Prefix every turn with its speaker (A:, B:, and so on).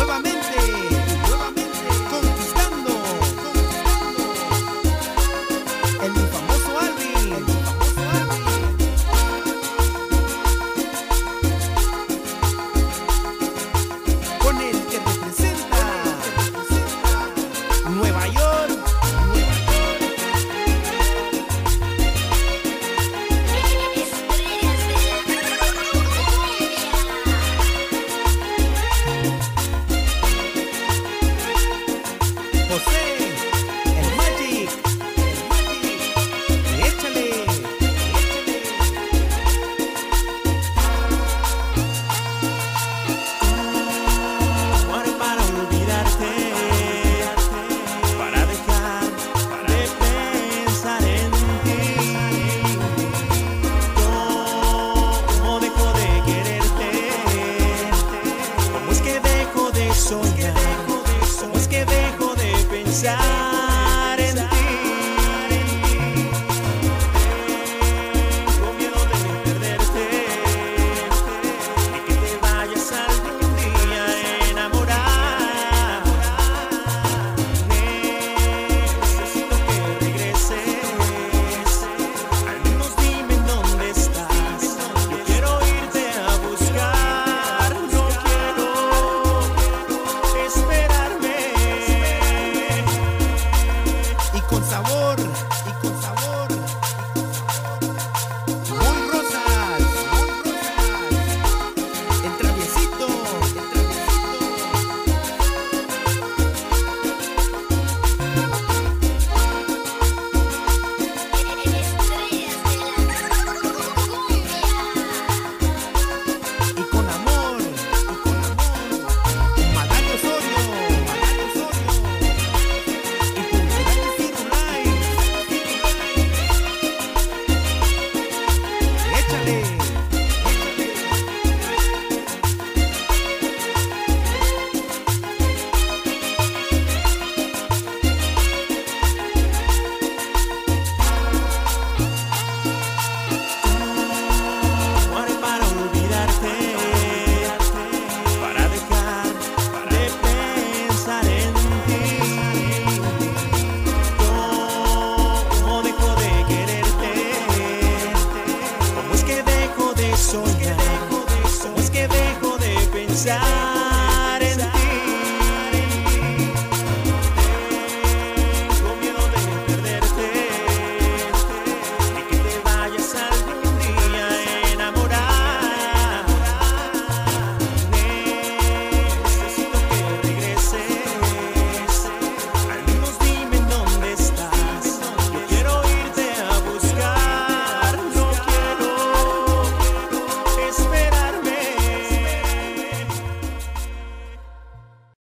A: nuevamente,
B: de soñar? ¿Cómo es que dejo de pensar?